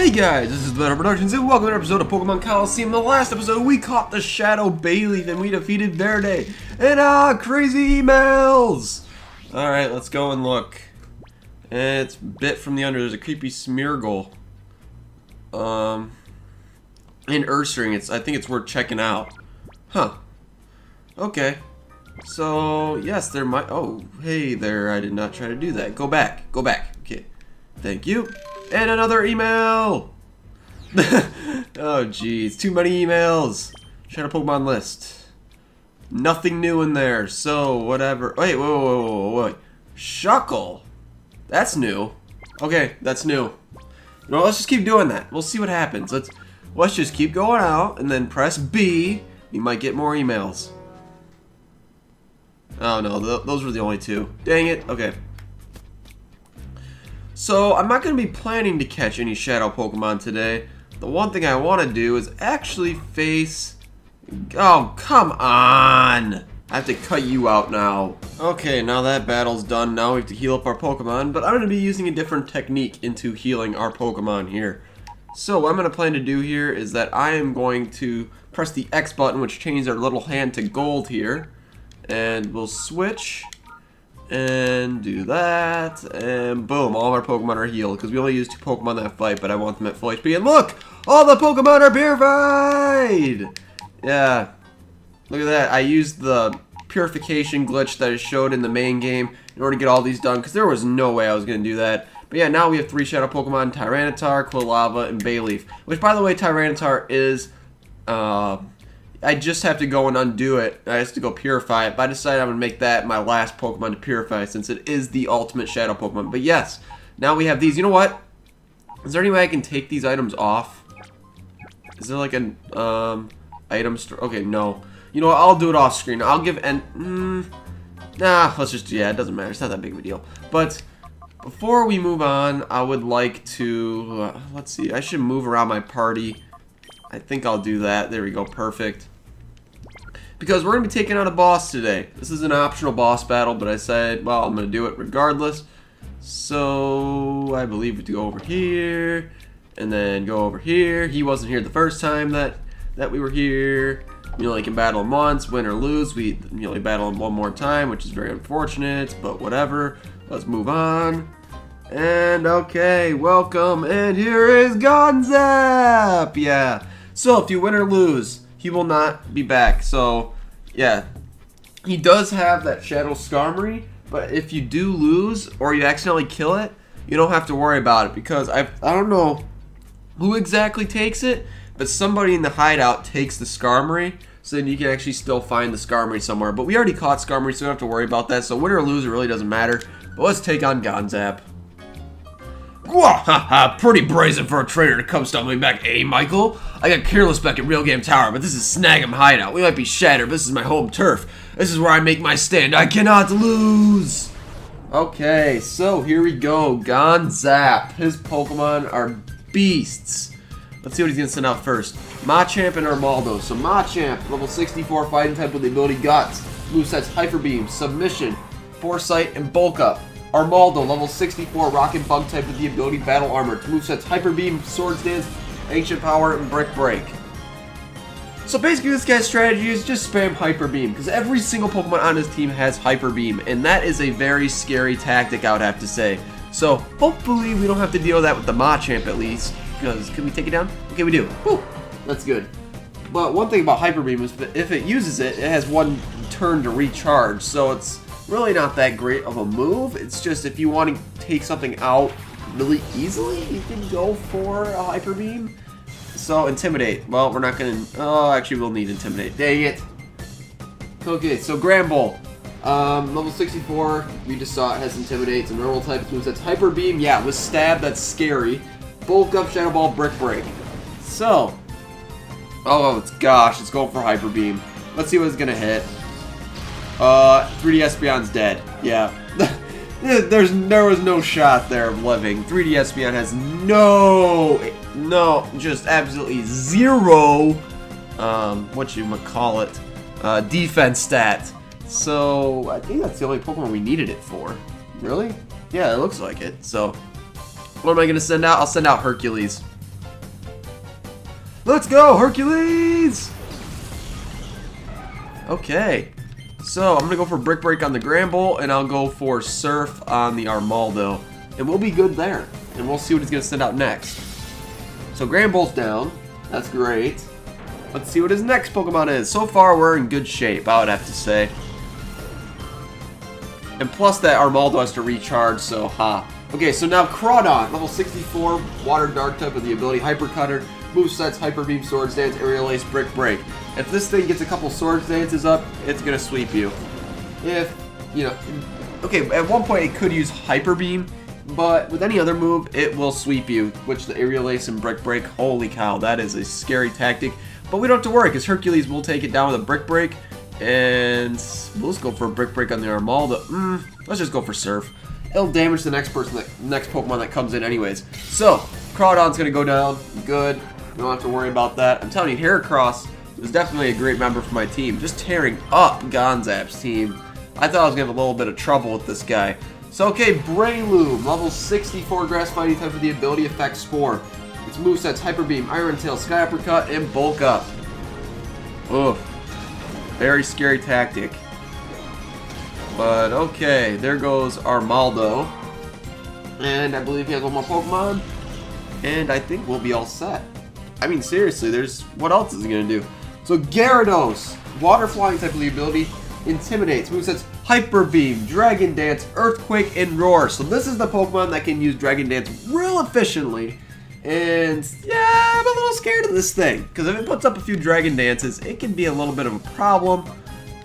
Hey guys, this is Battle Productions and welcome to an episode of Pokemon Colosseum. In the last episode, we caught the Shadow Bayleef and we defeated Verde. And ah, crazy emails! Alright, let's go and look. It's bit from the under. There's a creepy Smeargle. Um, in Ursaring, it's, I think it's worth checking out. Huh. Okay. So, yes, there might... Oh, hey there, I did not try to do that. Go back. Go back. Okay. Thank you. And another email! oh, geez. Too many emails. Shadow Pokemon list. Nothing new in there, so whatever. Wait, wait, wait, wait, wait, wait. Shuckle? That's new. Okay, that's new. No, let's just keep doing that. We'll see what happens. Let's let's just keep going out and then press B. You might get more emails. Oh no, th those were the only two. Dang it. Okay. So, I'm not going to be planning to catch any Shadow Pokemon today. The one thing I want to do is actually face... Oh, come on! I have to cut you out now. Okay, now that battle's done, now we have to heal up our Pokemon, but I'm going to be using a different technique into healing our Pokemon here. So what I'm going to plan to do here is that I am going to press the X button, which changes our little hand to gold here, and we'll switch and do that, and boom, all of our Pokemon are healed, because we only used two Pokemon that fight, but I want them at full HP, and look! All the Pokemon are purified! Yeah, look at that, I used the purification glitch that I showed in the main game in order to get all these done, because there was no way I was going to do that. But yeah, now we have three Shadow Pokemon, Tyranitar, Quilava, and Bayleef, which by the way, Tyranitar is, uh, I just have to go and undo it. I have to go purify it. But I decided I'm going to make that my last Pokemon to purify since it is the ultimate Shadow Pokemon. But yes, now we have these. You know what? Is there any way I can take these items off? Is there like an um, item store? Okay, no. You know what? I'll do it off screen. I'll give and mm, nah. Let's just yeah. It doesn't matter. It's not that big of a deal. But before we move on, I would like to uh, let's see. I should move around my party. I think I'll do that. There we go. Perfect because we're going to be taking out a boss today. This is an optional boss battle, but I said, well, I'm going to do it regardless. So, I believe we go over here, and then go over here. He wasn't here the first time that, that we were here. You know, only can battle him once, win or lose. We you only battle him one more time, which is very unfortunate, but whatever. Let's move on. And okay, welcome, and here is Gonzap! Yeah. So, if you win or lose, he will not be back. So, yeah. He does have that Shadow Skarmory, but if you do lose or you accidentally kill it, you don't have to worry about it because I I don't know who exactly takes it, but somebody in the hideout takes the Skarmory, so then you can actually still find the Skarmory somewhere. But we already caught Skarmory, so we don't have to worry about that. So winner or lose, it really doesn't matter. But let's take on Gonzap. Ha! pretty brazen for a trainer to come stumbling back, eh, Michael? I got careless back at Realgam Tower, but this is Snag'em Hideout. We might be shattered, but this is my home turf. This is where I make my stand. I cannot lose! Okay, so here we go. Gonzap. His Pokemon are beasts. Let's see what he's going to send out first. Machamp and Armaldo. So Machamp, level 64 fighting type with the ability Guts. Movesets Hyper Beam, Submission, Foresight, and Bulk Up. Armaldo, level 64, rock and Bug type with the ability Battle Armor. Movesets Hyper Beam, Swords Dance, Ancient Power, and Brick Break. So basically this guy's strategy is just spam Hyper Beam, because every single Pokemon on his team has Hyper Beam, and that is a very scary tactic I would have to say. So hopefully we don't have to deal with that with the Machamp at least, because can we take it down? Okay, we do. Whew, that's good. But one thing about Hyper Beam is that if it uses it, it has one turn to recharge, so it's really not that great of a move. It's just if you want to take something out really easily, you can go for a Hyper Beam. So, Intimidate. Well, we're not going to... Oh, actually, we'll need Intimidate. Dang it. Okay, so Granbull. Um, level 64, we just saw it has Intimidate. It's a normal type moves. That's Hyper Beam. Yeah, with Stab, that's scary. Bulk Up, Shadow Ball, Brick Break. So... Oh, it's gosh, it's going for Hyper Beam. Let's see what it's going to hit. Uh, 3D Espeon's dead. Yeah. There's there was no shot there of living. 3D Espeon has no, no, just absolutely zero, um, what you would call it, uh, defense stat. So I think that's the only Pokemon we needed it for. Really? Yeah, it looks like it. So what am I gonna send out? I'll send out Hercules. Let's go, Hercules! Okay. So, I'm going to go for Brick Break on the Granbull, and I'll go for Surf on the Armaldo. And we'll be good there. And we'll see what he's going to send out next. So, Granbull's down. That's great. Let's see what his next Pokemon is. So far, we're in good shape, I would have to say. And plus that Armaldo has to recharge, so ha. Okay, so now Crawdaunt, level 64, Water Dark type with the ability Hyper Cutter, move sets, Hyper Beam, Swords Dance, Aerial Ace, Brick Break. If this thing gets a couple Swords Dances up, it's gonna sweep you. If, you know, okay, at one point it could use Hyper Beam, but with any other move, it will sweep you, which the Aerial Ace and Brick Break, holy cow, that is a scary tactic. But we don't have to worry, because Hercules will take it down with a Brick Break, and we'll just go for a Brick Break on the Armaldo. Mm, let's just go for Surf. It'll damage the next person, that next Pokemon that comes in anyways. So, Crawdaunt's gonna go down. Good. Don't have to worry about that. I'm telling you, Heracross was definitely a great member for my team. Just tearing up Gonzap's team. I thought I was gonna have a little bit of trouble with this guy. So, okay, Breloom, level 64 Grass Fighting type with the ability Effect Spore. Its movesets Hyper Beam, Iron Tail, Sky Uppercut, and Bulk Up. Ugh. Very scary tactic. But okay, there goes Armaldo. And I believe he has one more Pokemon. And I think we'll be all set. I mean, seriously, there's... What else is he going to do? So Gyarados, Water Flying type of the ability, Intimidates, movesets Hyper Beam, Dragon Dance, Earthquake, and Roar. So this is the Pokemon that can use Dragon Dance real efficiently. And yeah, I'm a little scared of this thing. Because if it puts up a few Dragon Dances, it can be a little bit of a problem.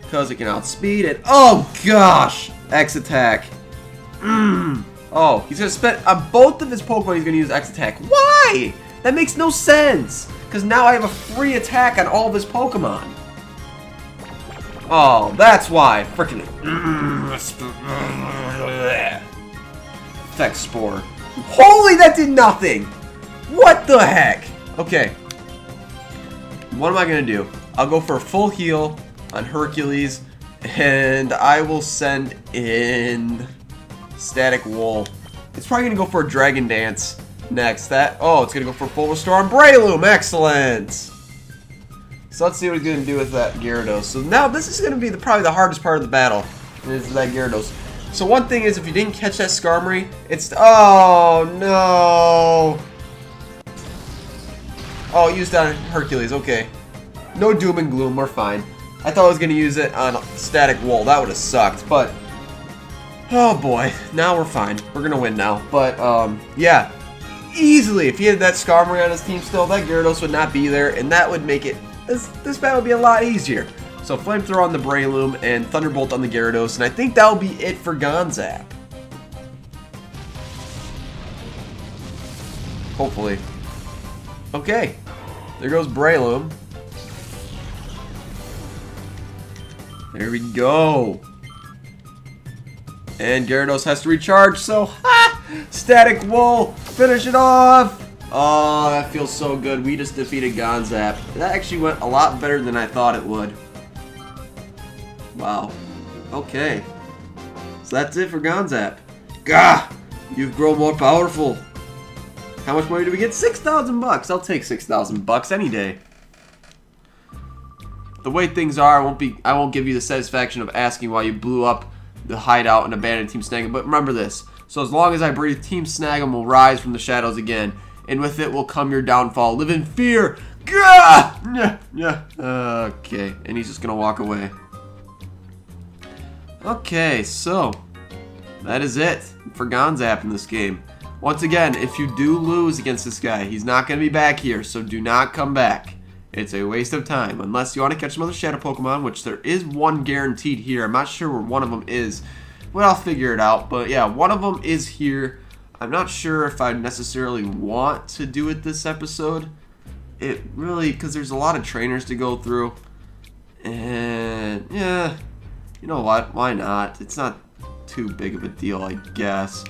Because it can outspeed it. Oh gosh! X Attack. Mmm. Oh, he's going to spend... On both of his Pokemon, he's going to use X Attack. Why? That makes no sense. Because now I have a free attack on all of his Pokemon. Oh, that's why. Freaking. Effect Spore. Holy, that did nothing! What the heck? Okay. What am I going to do? I'll go for a full heal on Hercules, and I will send in Static Wool. It's probably going to go for a Dragon Dance next. That Oh, it's going to go for full restore on Breloom. Excellent! So let's see what he's going to do with that Gyarados. So now this is going to be the, probably the hardest part of the battle, is that Gyarados. So one thing is, if you didn't catch that Skarmory, it's... Oh, no! Oh, used on Hercules, okay. No doom and gloom, we're fine. I thought I was going to use it on Static Wall. That would have sucked, but... Oh boy, now we're fine. We're going to win now. But, um, yeah. Easily, if he had that Skarmory on his team still, that Gyarados would not be there, and that would make it... This, this battle would be a lot easier. So Flamethrower on the Breloom and Thunderbolt on the Gyarados, and I think that'll be it for Gonzap. Hopefully. Okay. There goes Breloom. There we go. And Gyarados has to recharge, so ha! Static Wool! Finish it off! Oh, that feels so good. We just defeated Gonzap. That actually went a lot better than I thought it would. Wow. Okay. So that's it for Gonzap. Gah! You've grown more powerful. How much money do we get? 6,000 bucks. I'll take 6,000 bucks any day. The way things are, I won't be I won't give you the satisfaction of asking why you blew up the hideout and abandoned Team Snag'em, but remember this. So as long as I breathe, Team Snag'em will rise from the shadows again, and with it will come your downfall. Live in fear. Gah! Yeah, yeah. Okay, and he's just gonna walk away. Okay, so that is it for Gonzap in this game. Once again, if you do lose against this guy, he's not going to be back here, so do not come back. It's a waste of time, unless you want to catch some other Shadow Pokemon, which there is one guaranteed here. I'm not sure where one of them is, but I'll figure it out. But yeah, one of them is here. I'm not sure if I necessarily want to do it this episode. It really, because there's a lot of trainers to go through. And, yeah, you know what? Why not? It's not too big of a deal, I guess.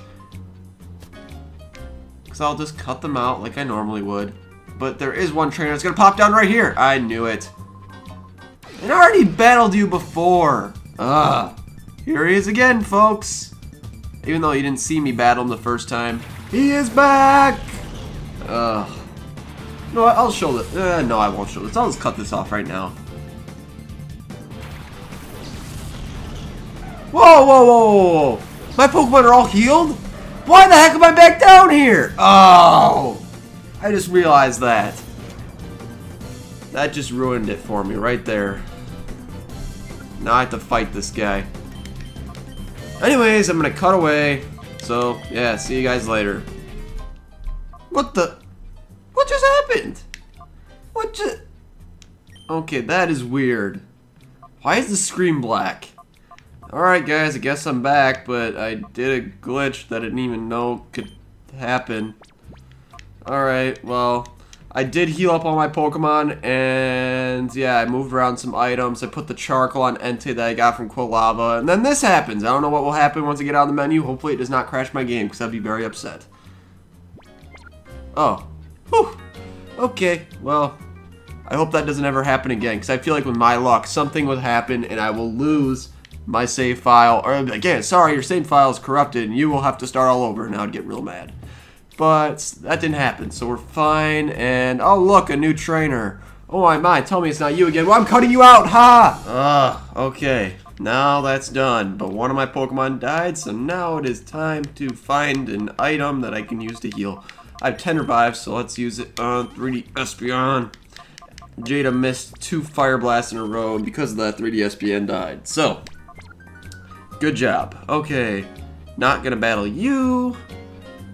Because I'll just cut them out like I normally would. But there is one trainer that's going to pop down right here. I knew it. It already battled you before. Ugh. Here he is again, folks. Even though you didn't see me battle him the first time. He is back! Ugh. No, I'll show this. Uh, no, I won't show this. I'll just cut this off right now. Whoa, whoa, whoa, whoa, whoa. My Pokemon are all healed? Why the heck am I back down here? Oh! I just realized that. That just ruined it for me right there. Now I have to fight this guy. Anyways, I'm gonna cut away. So, yeah, see you guys later. What the? What just happened? What just... Okay, that is weird. Why is the screen black? Alright guys, I guess I'm back, but I did a glitch that I didn't even know could happen. Alright, well, I did heal up all my Pokemon, and yeah, I moved around some items. I put the charcoal on Entei that I got from Quilava, and then this happens. I don't know what will happen once I get out of the menu. Hopefully it does not crash my game, because I'd be very upset. Oh. Whew. Okay, well, I hope that doesn't ever happen again, because I feel like with my luck, something would happen, and I will lose my save file, or again, sorry, your save file is corrupted and you will have to start all over and I'd get real mad. But that didn't happen, so we're fine, and oh look, a new trainer. Oh my my, tell me it's not you again. Well, I'm cutting you out, ha! Ugh, okay. Now that's done, but one of my Pokemon died, so now it is time to find an item that I can use to heal. I have 10 revives, so let's use it on 3D Espeon. Jada missed two Fire Blasts in a row, and because of that, 3D Espeon died. So, Good job. Okay. Not gonna battle you.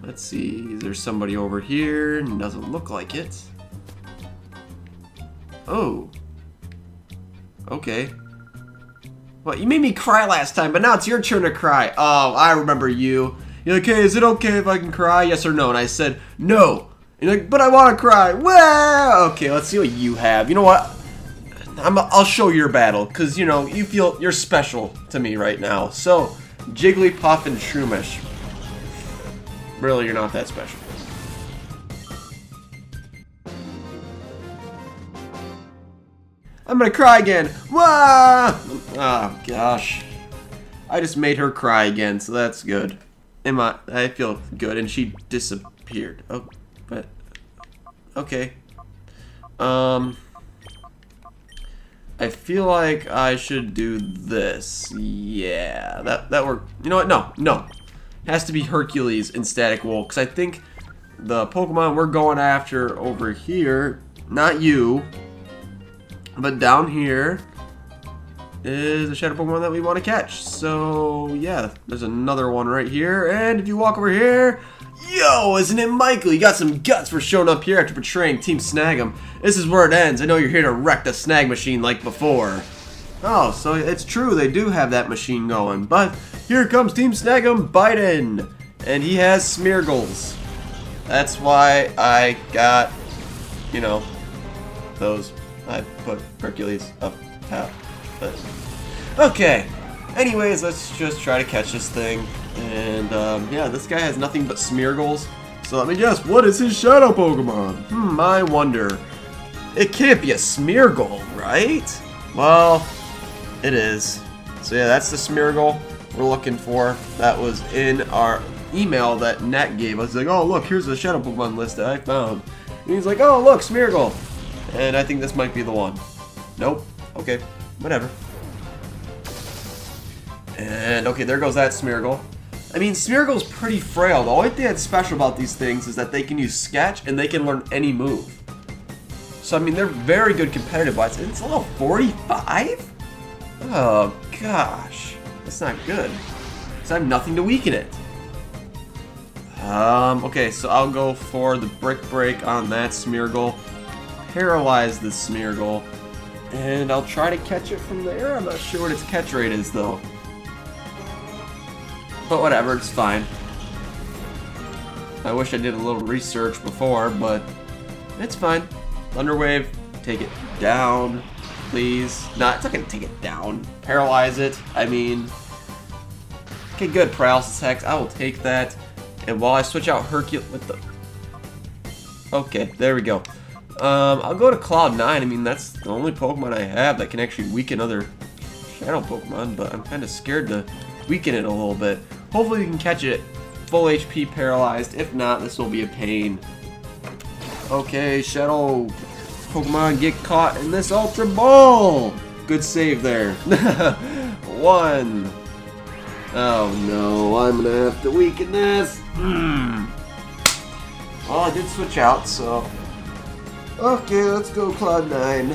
Let's see. Is there somebody over here? Doesn't look like it. Oh. Okay. Well, you made me cry last time, but now it's your turn to cry. Oh, I remember you. You're like, hey, is it okay if I can cry? Yes or no? And I said, no. And you're like, but I want to cry. Well, okay, let's see what you have. You know what? I'm, I'll show your battle, because, you know, you feel you're special to me right now. So, Jigglypuff and Shroomish. Really, you're not that special. I'm gonna cry again. Wah! Oh, gosh. I just made her cry again, so that's good. Emma, I I feel good, and she disappeared. Oh, but... Okay. Um... I feel like I should do this. Yeah, that that worked. You know what? No, no. Has to be Hercules and Static Wool, because I think the Pokemon we're going after over here, not you, but down here, is a Shadow Pokemon that we want to catch. So, yeah, there's another one right here, and if you walk over here, Yo, isn't it Michael? You got some guts for showing up here after betraying Team Snag'em. This is where it ends. I know you're here to wreck the snag machine like before. Oh, so it's true, they do have that machine going. But here comes Team Snag'em Biden. And he has Smeargles. That's why I got, you know, those. I put Hercules up top. But, okay. Anyways, let's just try to catch this thing. And, um, yeah, this guy has nothing but Smeargles. So let me guess, what is his Shadow Pokemon? Hmm, I wonder. It can't be a Smeargle, right? Well, it is. So yeah, that's the Smeargle we're looking for. That was in our email that Nett gave us. Like, oh, look, here's the Shadow Pokemon list that I found. And he's like, oh, look, Smeargle. And I think this might be the one. Nope. Okay, whatever. And, okay, there goes that Smeargle. I mean, Smeargle's pretty frail. The only thing that's special about these things is that they can use Sketch and they can learn any move. So, I mean, they're very good competitive-wise. It's a level 45? Oh, gosh. That's not good. Because I have nothing to weaken it. Um, okay, so I'll go for the Brick Break on that Smeargle. Paralyze the Smeargle. And I'll try to catch it from there. I'm not sure what its catch rate is, though. But whatever, it's fine. I wish I did a little research before, but it's fine. Thunderwave, take it down, please. Not, it's not gonna take it down. Paralyze it, I mean... Okay, good, Paralysis Hex, I will take that. And while I switch out Hercule with the... Okay, there we go. Um, I'll go to Cloud 9. I mean, that's the only Pokemon I have that can actually weaken other Shadow Pokemon, but I'm kind of scared to weaken it a little bit. Hopefully we can catch it full HP paralyzed. If not, this will be a pain. Okay, Shadow Pokemon get caught in this Ultra Ball. Good save there. One. Oh no, I'm gonna have to weaken this. Mm. Well, I did switch out, so. Okay, let's go Cloud9.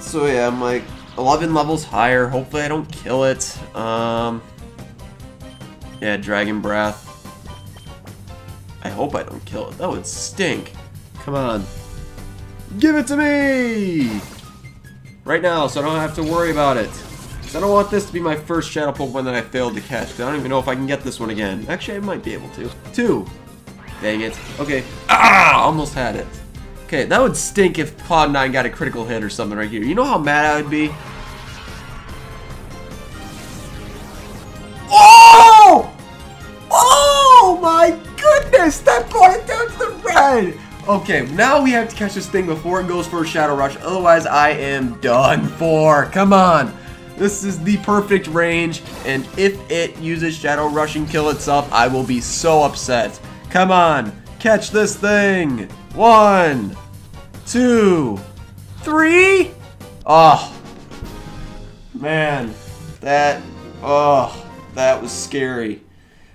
So yeah, I'm like 11 levels higher. Hopefully I don't kill it. Um, yeah, Dragon Breath. I hope I don't kill it. That would stink. Come on. Give it to me! Right now, so I don't have to worry about it. I don't want this to be my first Shadow Pokemon that I failed to catch, I don't even know if I can get this one again. Actually, I might be able to. Two. Dang it. Okay. Ah! Almost had it. Okay, that would stink if Cloud9 got a critical hit or something right here. You know how mad I would be? Okay, now we have to catch this thing before it goes for a Shadow Rush. Otherwise, I am done for. Come on. This is the perfect range, and if it uses Shadow Rush and kill itself, I will be so upset. Come on, catch this thing. One, two, three. Oh, man, that, oh, that was scary.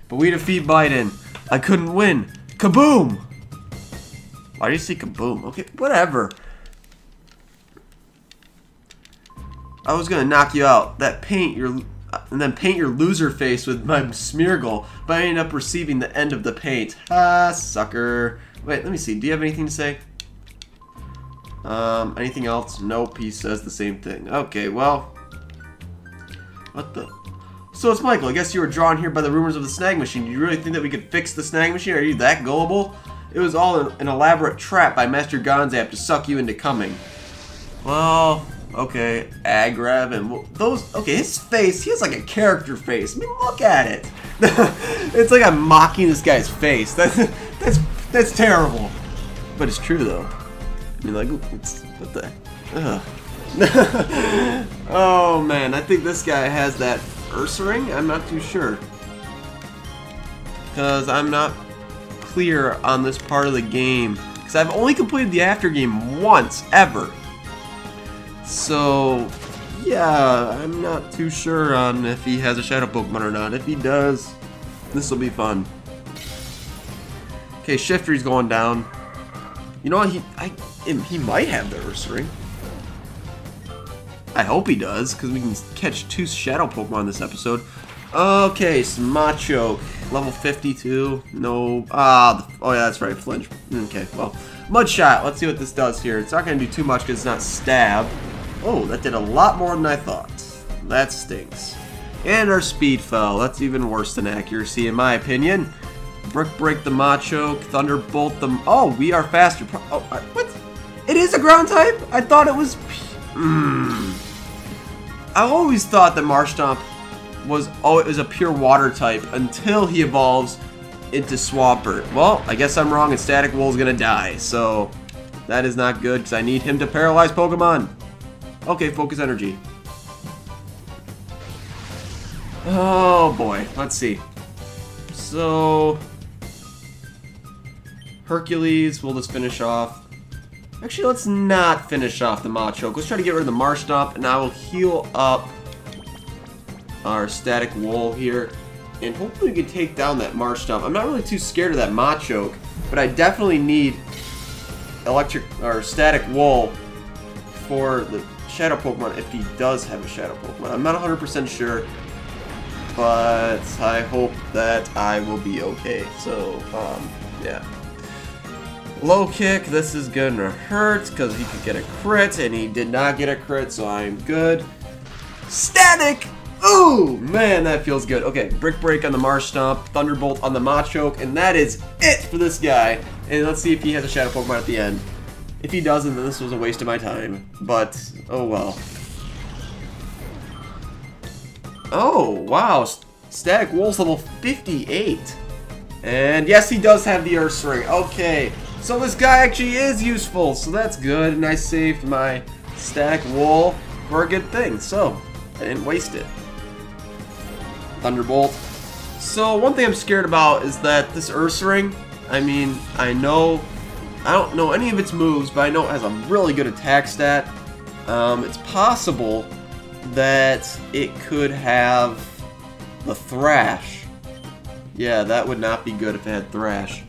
But we defeat Biden. I couldn't win. Kaboom! Why do you say kaboom? Okay, whatever. I was gonna knock you out. That paint your and then paint your loser face with my Smeargle, but I ended up receiving the end of the paint. Ah, sucker. Wait, let me see. Do you have anything to say? Um, anything else? Nope, he says the same thing. Okay, well. What the? So it's Michael. I guess you were drawn here by the rumors of the snag machine. Do you really think that we could fix the snag machine? Are you that gullible? It was all an, elaborate trap by Master Gonzap to suck you into coming. Well, Okay, Agrav and those. Okay, his face. He has like a character face. I mean, look at it. it's like I'm mocking this guy's face. That's that's that's terrible. But it's true though. I mean, like, it's what the. oh man, I think this guy has that Ursaring. I'm not too sure. Because I'm not clear on this part of the game. Because I've only completed the after game once, ever. So, yeah, I'm not too sure on if he has a Shadow Pokemon or not. If he does, this will be fun. Okay, Shiftry's going down. You know what? He I he might have the Ursaring. I hope he does, because we can catch two Shadow Pokemon this episode. Okay, Smachoke, level 52. No, ah, oh yeah, that's right, Flinch. Okay, well, Mud shot. Let's see what this does here. It's not going to do too much because it's not Stab. Oh, that did a lot more than I thought. That stinks. And our speed fell. That's even worse than accuracy, in my opinion. Brick Break the Machoke, Thunderbolt the... Oh, we are faster. Oh, what? It is a ground type? I thought it was... Hmm. I always thought that Marshtomp was oh, it was a pure water type until he evolves into Swampert. Well, I guess I'm wrong and Static Wool is gonna die, so that is not good because I need him to paralyze Pokemon. Okay, focus energy. Oh boy, let's see. So, Hercules, we'll just finish off. Actually, let's not finish off the Machoke. Let's try to get rid of the Marshtomp, and I will heal up our Static wall here. And hopefully we can take down that Marshtomp. I'm not really too scared of that Machoke, but I definitely need electric or Static wall for the Shadow Pokemon if he does have a Shadow Pokemon. I'm not 100% sure, but I hope that I will be okay. So, um, yeah. Low kick, this is gonna hurt because he could get a crit, and he did not get a crit, so I'm good. Static! Ooh, man, that feels good. Okay, Brick Break on the Marshtomp, Thunderbolt on the Machoke, and that is it for this guy. And let's see if he has a Shadow Pokemon at the end. If he doesn't, then this was a waste of my time. But, oh well. Oh, wow. Static Wool's level 58. And yes, he does have the Ursaring. Okay. So this guy actually is useful. So that's good. And I saved my Static Wool for a good thing. So, I didn't waste it. Thunderbolt. So one thing I'm scared about is that this Ursaring I mean, I know, I don't know any of its moves, but I know it has a really good attack stat. Um, it's possible that it could have the Thrash. Yeah, that would not be good if it had Thrash.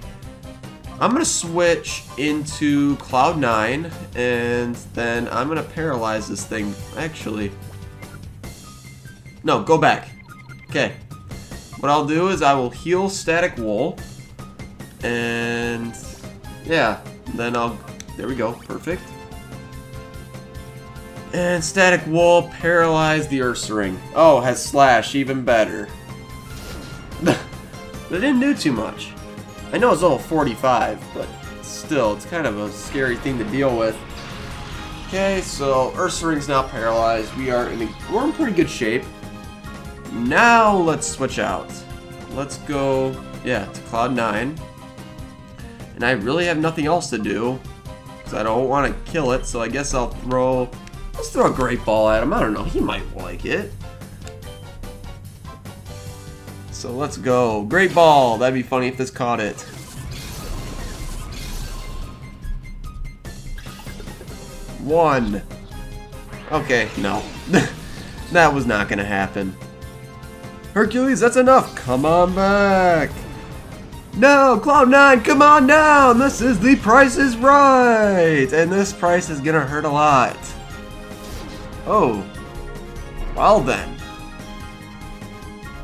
I'm going to switch into Cloud9, and then I'm going to paralyze this thing. Actually, no, go back. Okay. What I'll do is I will heal Static Wool, and yeah, then I'll, there we go, perfect. And Static Wool, paralyze the Ursaring. Oh, has Slash, even better. but it didn't do too much. I know it's level 45, but still, it's kind of a scary thing to deal with. Okay, so Ursaring's now paralyzed. We are in a, we're in pretty good shape. Now let's switch out. Let's go, yeah, to Cloud 9. And I really have nothing else to do. Because I don't want to kill it, so I guess I'll throw Let's throw a great ball at him. I don't know. He might like it. So let's go. Great ball. That'd be funny if this caught it. One. Okay, no. that was not going to happen. Hercules, that's enough. Come on back. No, Cloud9, come on down. This is the price is right. And this price is going to hurt a lot. Oh. Well then.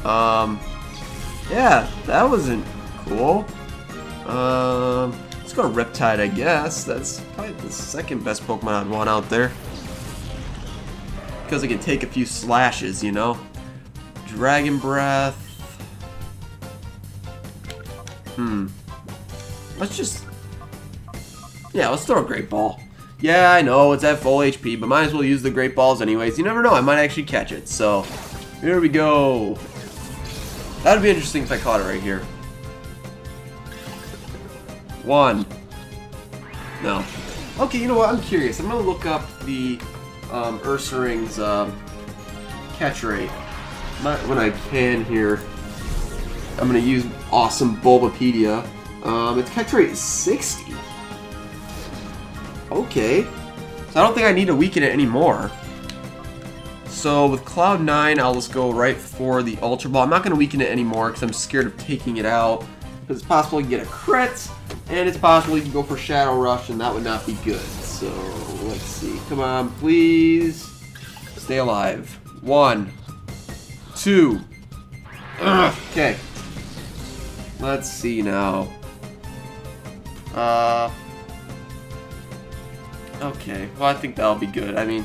Um. Yeah, that wasn't cool. Um. Let's go to Riptide, I guess. That's probably the second best Pokemon I'd want out there. Because it can take a few slashes, you know? Dragon Breath. Hmm. Let's just... Yeah, let's throw a Great Ball. Yeah, I know, it's at full HP, but might as well use the Great Balls anyways. You never know, I might actually catch it. So, here we go. That'd be interesting if I caught it right here. One. No. Okay, you know what, I'm curious. I'm to look up the um, Ursaring's um, catch rate. When I can here. I'm to use awesome Bulbapedia. Um, its catch rate is 60. Okay. So I don't think I need to weaken it anymore. So with Cloud9, I'll just go right for the Ultra Ball. I'm not to weaken it anymore because I'm scared of taking it out. Because it's possible you get a crit, and it's possible you can go for Shadow Rush, and that would not be good. So, let's see. Come on, please. Stay alive. One. Two. Ugh. Okay. Let's see now. Uh... Okay, well I think that'll be good. I mean,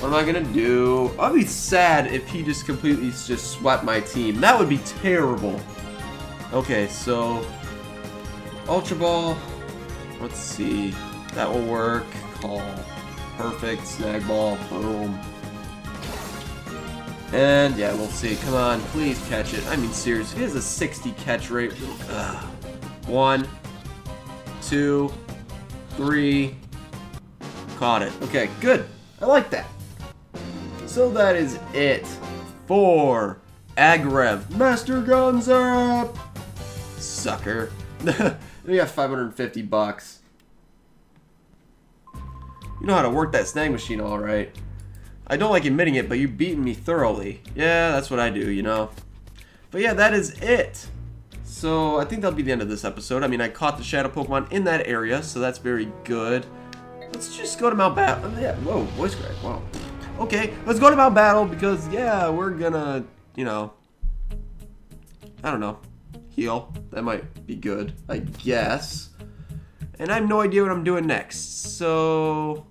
what am I gonna do? I'll be sad if he just completely just swept my team. That would be terrible. Okay, so Ultra Ball. Let's see. That will work. Call. Perfect. Snag Ball. Boom. And yeah, we'll see. Come on, please catch it. I mean, seriously, he has a 60 catch rate. Ugh. One, two, three, Caught it. Okay, good. I like that. So that is it for Aggrev. Master Gonzap! Sucker. we got 550 bucks. You know how to work that snag machine alright. I don't like admitting it, but you've beaten me thoroughly. Yeah, that's what I do, you know. But yeah, that is it. So, I think that'll be the end of this episode. I mean, I caught the Shadow Pokemon in that area, so that's very good. Let's just go to Mount Battle. Oh, yeah, whoa, voice crack. Wow. Okay, let's go to Mount Battle because, yeah, we're gonna, you know, I don't know, heal. That might be good, I guess. And I have no idea what I'm doing next. So,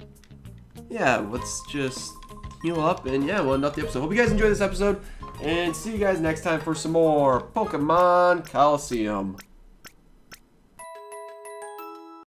yeah, let's just heal up and, yeah, we'll end up the episode. Hope you guys enjoyed this episode. And see you guys next time for some more Pokemon Colosseum.